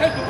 Tenés tu